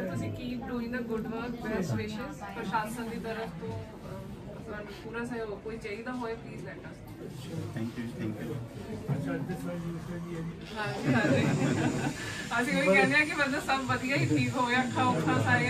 Sir तुसी keep doing the good work best wishes प्रशासन दी तरफ़ तो मतलब पूरा सहयोग कोई चाहिए होए please let us thank you thank you अच्छा दिस वाज यूजुअली हाँ जी हाँ जी. आज कोई कहने कि मतलब सब बढ़िया ही ठीक हो या खाओ खा सारे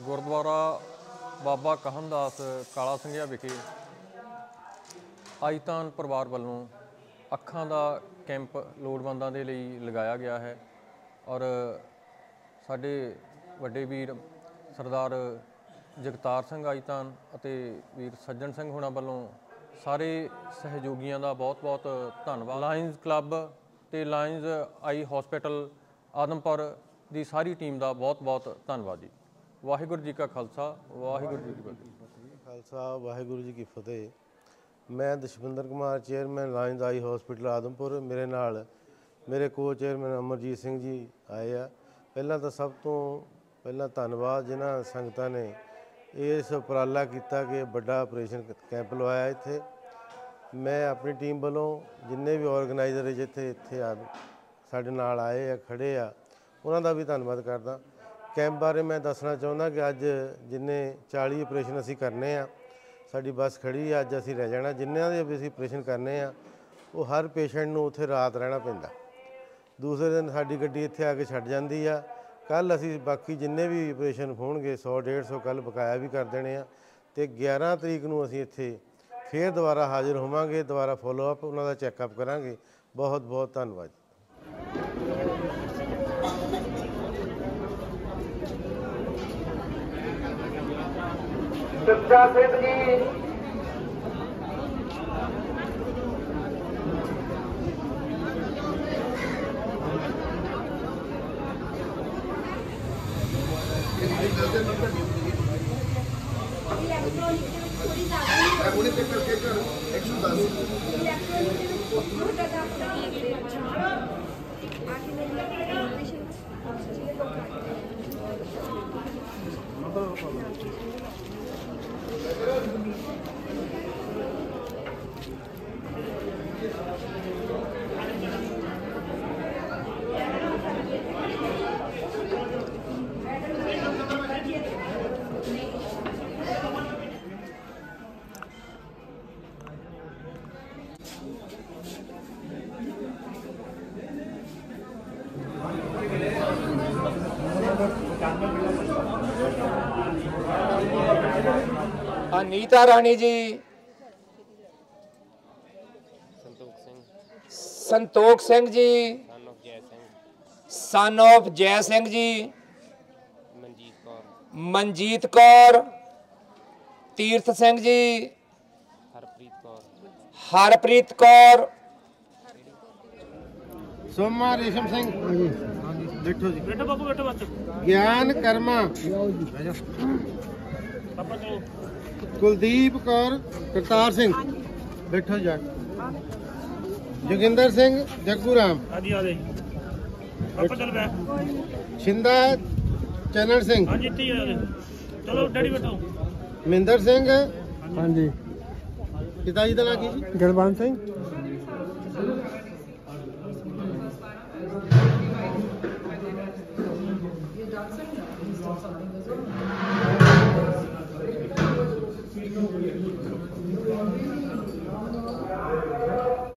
ਗੁਰਦੁਆਰਾ ਬਾਬਾ ਕਹਨਦਾਸ ਕਾਲਾ ਸਿੰਘਿਆ ਵਿਖੇ ਆਇਤਾਨ ਪਰਿਵਾਰ ਵੱਲੋਂ ਅੱਖਾਂ ਦਾ ਕੈਂਪ ਲੋੜਵੰਦਾਂ ਦੇ ਲਈ ਲਗਾਇਆ ਗਿਆ ਹੈ ਔਰ ਸਾਡੇ ਵੱਡੇ ਵੀਰ ਸਰਦਾਰ ਜਗਤਾਰ ਸਿੰਘ ਆਇਤਾਨ ਅਤੇ ਵੀਰ ਸੱਜਣ ਸਿੰਘ ਹੋਣਾ ਵੱਲੋਂ ਸਾਰੇ ਸਹਿਯੋਗੀਆਂ ਦਾ ਬਹੁਤ-ਬਹੁਤ ਧੰਨਵਾਦ। ਲਾਇਨਸ ਕਲੱਬ ਤੇ ਲਾਇਨਸ ਆਈ ਹਸਪੀਟਲ ਆਦਮਪੁਰ ਦੀ ਸਾਰੀ ਟੀਮ ਦਾ ਬਹੁਤ-ਬਹੁਤ ਧੰਨਵਾਦ ਜੀ। ਵਾਹਿਗੁਰੂ ਜੀ ਕਾ ਖਾਲਸਾ, ਵਾਹਿਗੁਰੂ ਜੀ ਕੀ ਫਤਿਹ। ਖਾਲਸਾ, ਵਾਹਿਗੁਰੂ ਜੀ ਕੀ ਫਤਿਹ। ਮੈਂ Dashwinder Kumar, chairman lions eye hospital Adampur. ਮੇਰੇ ਨਾਲ ਮੇਰੇ ਕੋ ਚੇਅਰਮੈਨ ਅਮਰਜੀਤ ਸਿੰਘ ਜੀ ਆਏ ਆ। ਪਹਿਲਾਂ ਤਾਂ ਸਭ ਤੋਂ ਪਹਿਲਾਂ ਧੰਨਵਾਦ ਜਿਨ੍ਹਾਂ ਸੰਗਤਾਂ ਨੇ ਇਸ ਉਪਰਾਲਾ ਕੀਤਾ ਕਿ ਵੱਡਾ ਆਪਰੇਸ਼ਨ ਕੈਂਪ ਲਵਾਇਆ ਇੱਥੇ। ਮੈਂ ਆਪਣੀ ਟੀਮ ਵੱਲੋਂ ਜਿੰਨੇ ਵੀ ਆਰਗੇਨਾਈਜ਼ਰ ਜਿੱਥੇ ਇੱਥੇ ਆ ਸਾਡੇ ਨਾਲ ਆਏ ਆ, ਖੜੇ ਆ, ਉਹਨਾਂ ਦਾ ਵੀ ਧੰਨਵਾਦ ਕਰਦਾ। ਕੈਂਪ ਬਾਰੇ ਮੈਂ ਦੱਸਣਾ ਚਾਹੁੰਦਾ ਕਿ ਅੱਜ ਜਿੰਨੇ 40 ਆਪਰੇਸ਼ਨ ਅਸੀਂ ਕਰਨੇ ਆ, ਸਾਡੀ ਬੱਸ ਖੜੀ ਆ, ਅੱਜ ਅਸੀਂ ਰਹਿ ਜਾਣਾ। ਜਿੰਨਿਆਂ ਦੇ ਵੀ ਅਸੀਂ ਆਪਰੇਸ਼ਨ ਕਰਨੇ ਆ, ਉਹ ਹਰ ਪੇਸ਼ੈਂਟ ਨੂੰ ਉੱਥੇ ਰਾਤ ਰਹਿਣਾ ਪੈਂਦਾ। ਦੂਸਰੇ ਦਿਨ ਸਾਡੀ ਗੱਡੀ ਇੱਥੇ ਆ ਕੇ ਛੱਡ ਜਾਂਦੀ ਆ। ਕੱਲ ਅਸੀਂ ਬਾਕੀ ਜਿੰਨੇ ਵੀ ਆਪਰੇਸ਼ਨ ਹੋਣਗੇ 100 150 ਕੱਲ ਬਕਾਇਆ ਵੀ ਕਰ ਦੇਣੇ ਆ। ਤੇ 11 ਤਰੀਕ ਨੂੰ ਅਸੀਂ ਇੱਥੇ ਫੇਰ ਦੁਬਾਰਾ ਹਾਜ਼ਰ ਹੋਵਾਂਗੇ, ਦੁਬਾਰਾ ਫੋਲੋ ਅਪ ਉਹਨਾਂ ਦਾ ਚੈੱਕਅਪ ਕਰਾਂਗੇ। ਬਹੁਤ ਬਹੁਤ ਧੰਨਵਾਦ। चर्चा सिंह जी ਅਨੀਤਾ ਰਾਣੀ ਜੀ ਸੰਤੋਖ ਸਿੰਘ ਜੀ ਸਨ of ਜੈ ਸਿੰਘ ਜੀ ਮਨਜੀਤ ਕੌਰ ਤੀਰਥ ਸਿੰਘ ਜੀ ਹਰਪ੍ਰੀਤ ਕੌਰ ਸੋਮਾ ਰੇਸ਼ਮ ਸਿੰਘ ਬੈਠੋ ਜੀ ਬੈਠੋ ਬਾਬੂ ਬੈਠੋ ਬੱਚੋ ਗਿਆਨ ਕਰਮਾ कुलदीप कौर करतार सिंह। बैठो जा। जोगिंदर सिंह जगू राम छिंदा चरण सिंह। महिंदर सिंह। पिता जी। का ना सिंह।